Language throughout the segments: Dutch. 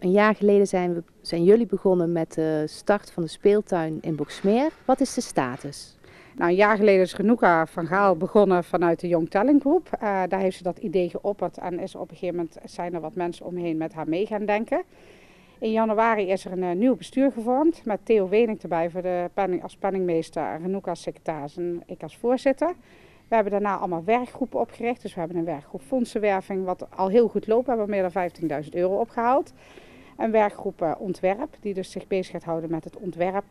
Een jaar geleden zijn, we, zijn jullie begonnen met de start van de speeltuin in Boksmeer. Wat is de status? Nou, een jaar geleden is Renouka van Gaal begonnen vanuit de Young Talent Groep. Uh, daar heeft ze dat idee geopperd en is op een gegeven moment zijn er wat mensen omheen met haar mee gaan denken. In januari is er een uh, nieuw bestuur gevormd met Theo Wening erbij voor de penning, als penningmeester, Renouka als secretaris en ik als voorzitter. We hebben daarna allemaal werkgroepen opgericht. Dus we hebben een werkgroep fondsenwerving, wat al heel goed loopt. We hebben meer dan 15.000 euro opgehaald. Een werkgroep uh, ontwerp, die dus zich bezig gaat houden met het ontwerp.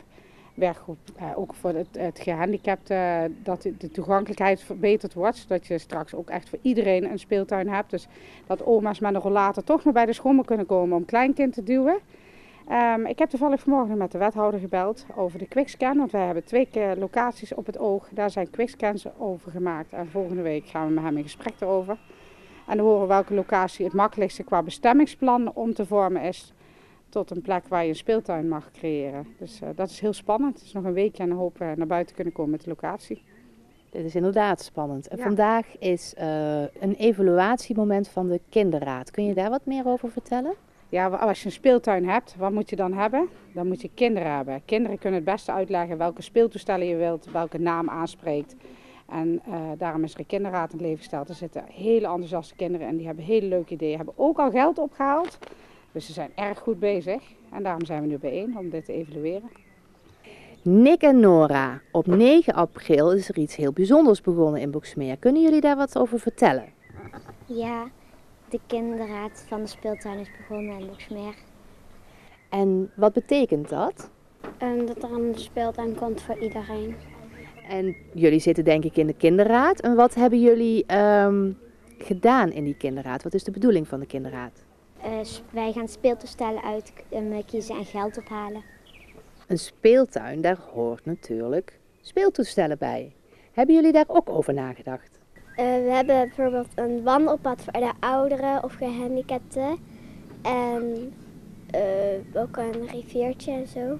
Werkgroep uh, ook voor het, het gehandicapte, uh, dat de toegankelijkheid verbeterd wordt. Zodat je straks ook echt voor iedereen een speeltuin hebt. Dus dat oma's met een rollator toch nog bij de schommel kunnen komen om kleinkind te duwen. Um, ik heb toevallig vanmorgen met de wethouder gebeld over de quickscan. Want wij hebben twee keer locaties op het oog. Daar zijn quickscans over gemaakt. En volgende week gaan we met hem in gesprek erover. En dan horen welke locatie het makkelijkste qua bestemmingsplan om te vormen is. Tot een plek waar je een speeltuin mag creëren. Dus uh, dat is heel spannend. Het is nog een weekje en dan hopen we naar buiten kunnen komen met de locatie. Dit is inderdaad spannend. En ja. vandaag is uh, een evaluatiemoment van de kinderraad. Kun je daar wat meer over vertellen? Ja, als je een speeltuin hebt, wat moet je dan hebben? Dan moet je kinderen hebben. Kinderen kunnen het beste uitleggen welke speeltoestellen je wilt, welke naam aanspreekt. En uh, daarom is er een kinderraad in het leven gesteld. Er zitten hele enthousiaste kinderen en die hebben hele leuke ideeën. Hebben ook al geld opgehaald. Dus ze zijn erg goed bezig. En daarom zijn we nu bijeen om dit te evalueren. Nick en Nora, op 9 april is er iets heel bijzonders begonnen in Boksmeer. Kunnen jullie daar wat over vertellen? Ja, de kinderraad van de speeltuin is begonnen in Boksmeer. En wat betekent dat? Um, dat er een speeltuin komt voor iedereen. En jullie zitten denk ik in de kinderraad. En wat hebben jullie um, gedaan in die kinderraad? Wat is de bedoeling van de kinderraad? Uh, wij gaan speeltoestellen uitkiezen um, en geld ophalen. Een speeltuin, daar hoort natuurlijk speeltoestellen bij. Hebben jullie daar ook over nagedacht? Uh, we hebben bijvoorbeeld een wandelpad voor de ouderen of gehandicapten. En uh, ook een riviertje en zo.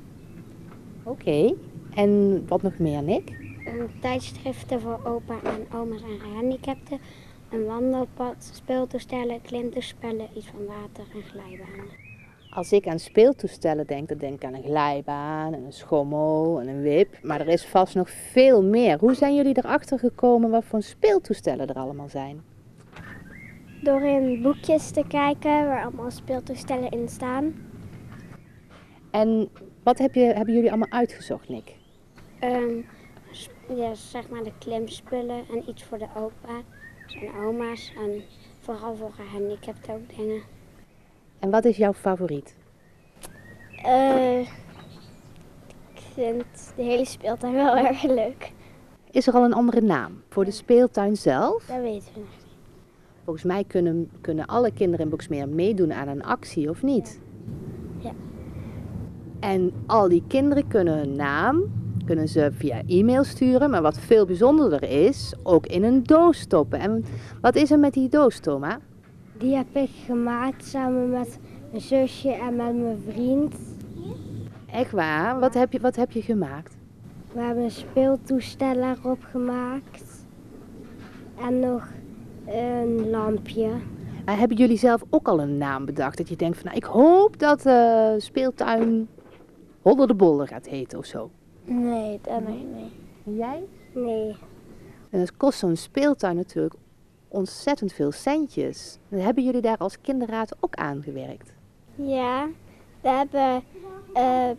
Oké. Okay. En wat nog meer, Nick? Een tijdschriften voor opa en oma's en gehandicapten. Een wandelpad, speeltoestellen, klinterspellen, iets van water en glijbanen. Als ik aan speeltoestellen denk, dan denk ik aan een glijbaan, en een schommel en een wip. Maar er is vast nog veel meer. Hoe zijn jullie erachter gekomen wat voor speeltoestellen er allemaal zijn? Door in boekjes te kijken waar allemaal speeltoestellen in staan. En wat heb je, hebben jullie allemaal uitgezocht, Nick? Um, ja, zeg maar de klimspullen en iets voor de opa en oma's. En vooral voor gehandicapten ook dingen. En wat is jouw favoriet? Uh, ik vind de hele speeltuin wel erg leuk. Is er al een andere naam voor de speeltuin zelf? Dat weten we nog niet. Volgens mij kunnen, kunnen alle kinderen in Boksmeer meedoen aan een actie, of niet? Ja. En al die kinderen kunnen hun naam kunnen ze via e-mail sturen, maar wat veel bijzonderder is, ook in een doos stoppen. En wat is er met die doos, Thomas? Die heb ik gemaakt samen met mijn zusje en met mijn vriend. Echt waar? Wat heb je, wat heb je gemaakt? We hebben een speeltoestel erop gemaakt. En nog een lampje. En hebben jullie zelf ook al een naam bedacht? Dat je denkt van nou, ik hoop dat uh, speeltuin Holler de Boller gaat heten of zo? Nee, dat nog niet. En jij? Nee. En het kost zo'n speeltuin natuurlijk ontzettend veel centjes. Hebben jullie daar als kinderraad ook aan gewerkt? Ja, we hebben uh,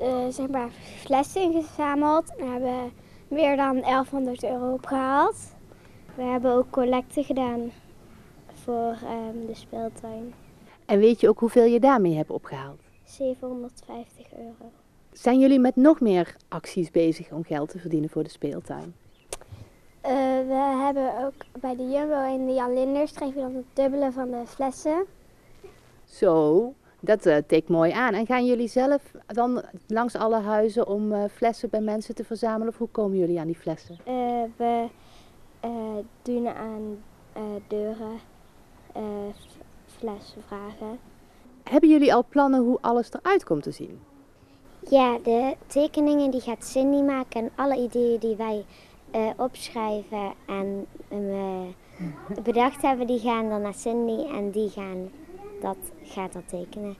uh, zeg maar flessen ingezameld en hebben meer dan 1100 euro opgehaald. We hebben ook collecten gedaan voor um, de speeltuin. En weet je ook hoeveel je daarmee hebt opgehaald? 750 euro. Zijn jullie met nog meer acties bezig om geld te verdienen voor de speeltuin? Uh, we hebben ook bij de Jumbo in de Jan Linders geven we dan het dubbele van de flessen. Zo, dat uh, tikt mooi aan. En gaan jullie zelf dan langs alle huizen om uh, flessen bij mensen te verzamelen? Of hoe komen jullie aan die flessen? we doen aan deuren flessen vragen. Hebben jullie al plannen hoe alles eruit komt te zien? Ja, de tekeningen die gaat Cindy maken en alle ideeën die wij uh, opschrijven en uh, bedacht hebben, die gaan dan naar Cindy en die gaan dat, gaat dat tekenen.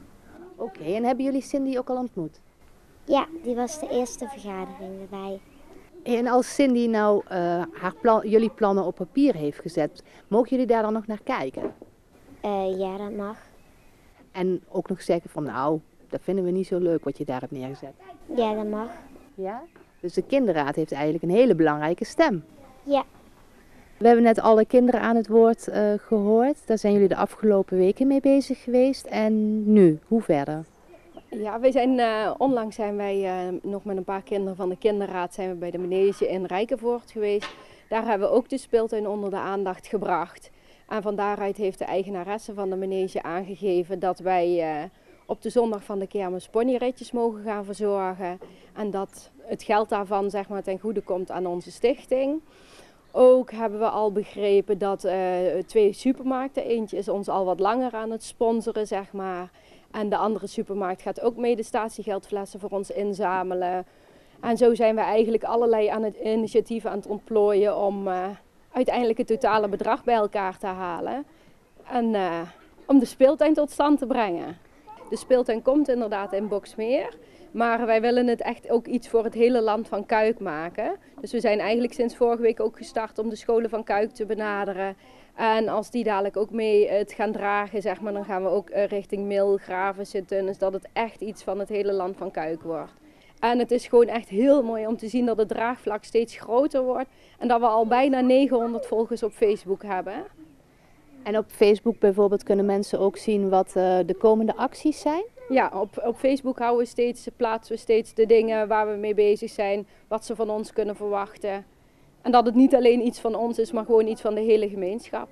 Oké, en hebben jullie Cindy ook al ontmoet? Ja, die was de eerste vergadering erbij. En als Cindy nou eh, haar plan, jullie plannen op papier heeft gezet, mogen jullie daar dan nog naar kijken? Eh, ja, dat mag. En ook nog zeggen van nou, dat vinden we niet zo leuk wat je daar hebt neergezet. Ja, dat mag. Ja? Dus de kinderraad heeft eigenlijk een hele belangrijke stem. Ja. We hebben net alle kinderen aan het woord eh, gehoord. Daar zijn jullie de afgelopen weken mee bezig geweest. En nu, hoe verder? Ja, wij zijn, eh, onlangs zijn wij eh, nog met een paar kinderen van de kinderraad zijn we bij de manege in Rijkenvoort geweest. Daar hebben we ook de speeltuin onder de aandacht gebracht. En van daaruit heeft de eigenaresse van de manege aangegeven dat wij eh, op de zondag van de kermis ponyritjes mogen gaan verzorgen. En dat het geld daarvan zeg maar, ten goede komt aan onze stichting. Ook hebben we al begrepen dat eh, twee supermarkten, eentje is ons al wat langer aan het sponsoren, zeg maar. En de andere supermarkt gaat ook mee de statiegeldflessen voor ons inzamelen. En zo zijn we eigenlijk allerlei aan het initiatieven aan het ontplooien om eh, uiteindelijk het totale bedrag bij elkaar te halen. En eh, om de speeltuin tot stand te brengen. De speeltuin komt inderdaad in Boksmeer. Maar wij willen het echt ook iets voor het hele land van Kuik maken. Dus we zijn eigenlijk sinds vorige week ook gestart om de scholen van Kuik te benaderen. En als die dadelijk ook mee het gaan dragen, zeg maar, dan gaan we ook eh, richting Mil, Graven zitten. Dus dat het echt iets van het hele land van Kuik wordt. En het is gewoon echt heel mooi om te zien dat het draagvlak steeds groter wordt. En dat we al bijna 900 volgers op Facebook hebben. En op Facebook bijvoorbeeld kunnen mensen ook zien wat eh, de komende acties zijn? Ja, op, op Facebook houden we steeds, plaatsen we steeds de dingen waar we mee bezig zijn, wat ze van ons kunnen verwachten. En dat het niet alleen iets van ons is, maar gewoon iets van de hele gemeenschap.